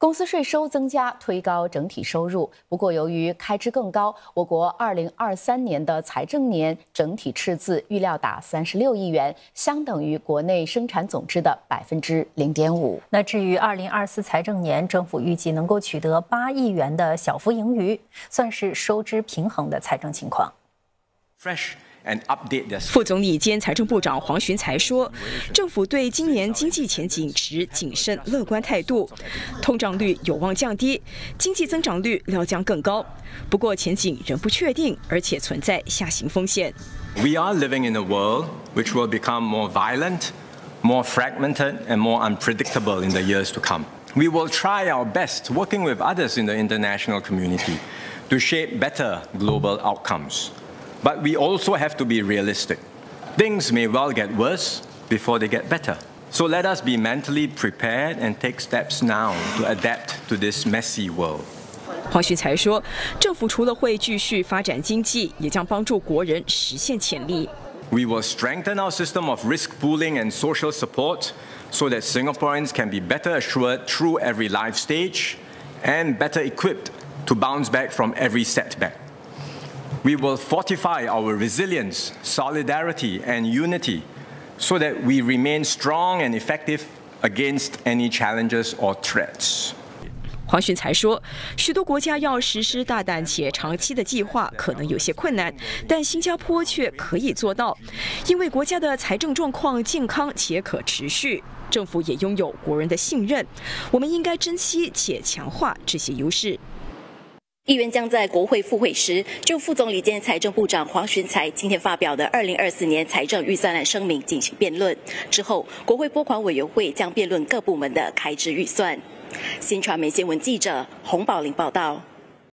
公司税收增加，推高整体收入。不过，由于开支更高，我国二零二三年的财政年整体赤字预料达三十六亿元，相等于国内生产总值的百分之零点五。那至于二零二四财政年，政府预计能够取得八亿元的小幅盈余，算是收支平衡的财政情况。Fresh. 副总理兼财政部长黄循才说，政府对今年经济前景持谨慎乐观态度，通胀率有望降低，经济增长率料将更高。不过前景仍不确定，而且存在下行风险。We are living in a world which will become more violent, more fragmented, and more unpredictable in the years to come. We will try our best, working with others in the international community, to shape better global outcomes. But we also have to be realistic. Things may well get worse before they get better. So let us be mentally prepared and take steps now to adapt to this messy world. 黄旭才说，政府除了会继续发展经济，也将帮助国人实现潜力。We will strengthen our system of risk pooling and social support so that Singaporeans can be better assured through every life stage and better equipped to bounce back from every setback. We will fortify our resilience, solidarity, and unity so that we remain strong and effective against any challenges or threats. 黄循才说，许多国家要实施大胆且长期的计划，可能有些困难，但新加坡却可以做到，因为国家的财政状况健康且可持续，政府也拥有国人的信任，我们应该珍惜且强化这些优势。议员将在国会复会时，就副总理兼财政部长黄循才今天发表的二零二四年财政预算案声明进行辩论。之后，国会拨款委员会将辩论各部门的开支预算。新传媒新闻记者洪宝林报道。